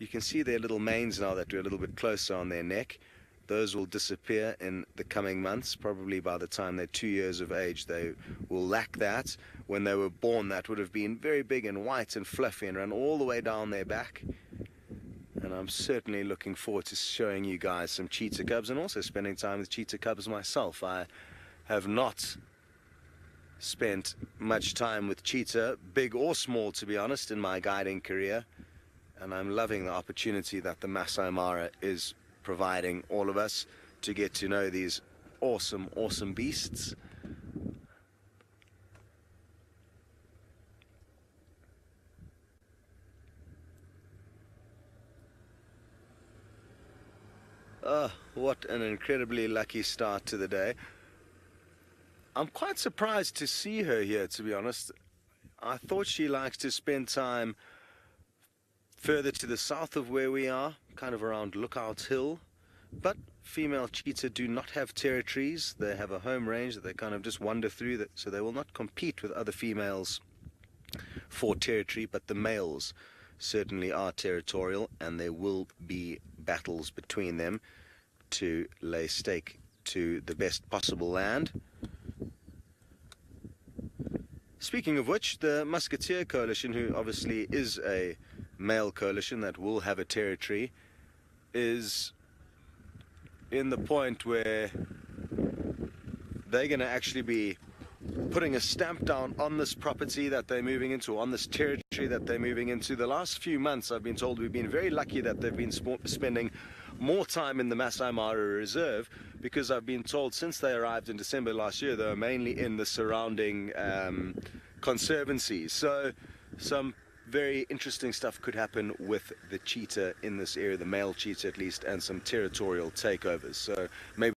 You can see their little manes now that are a little bit closer on their neck. Those will disappear in the coming months. Probably by the time they're two years of age, they will lack that. When they were born, that would have been very big and white and fluffy and run all the way down their back. And I'm certainly looking forward to showing you guys some cheetah cubs and also spending time with cheetah cubs myself. I have not spent much time with cheetah, big or small to be honest, in my guiding career. And I'm loving the opportunity that the Masai Mara is providing all of us to get to know these awesome, awesome beasts. Oh, what an incredibly lucky start to the day. I'm quite surprised to see her here, to be honest. I thought she likes to spend time further to the south of where we are, kind of around Lookout Hill. But female cheetah do not have territories. They have a home range that they kind of just wander through, that, so they will not compete with other females for territory, but the males certainly are territorial, and there will be battles between them to lay stake to the best possible land. Speaking of which, the Musketeer Coalition, who obviously is a male coalition that will have a territory is in the point where they're going to actually be putting a stamp down on this property that they're moving into, on this territory that they're moving into. The last few months, I've been told we've been very lucky that they've been sp spending more time in the Masai Mara Reserve because I've been told since they arrived in December last year, they were mainly in the surrounding um, conservancies. So some very interesting stuff could happen with the cheetah in this area, the male cheetah at least, and some territorial takeovers. So maybe